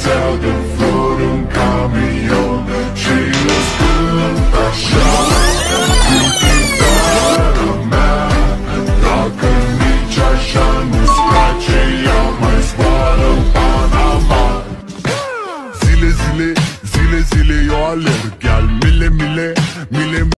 ți-au de flori un camion Și îți cânt așa. Cu chitară mea Dacă nici așa nu-ți place Ea mai zboară în Panama. Zile, zile, zile, zile eu alerg Iar mile, mile, mile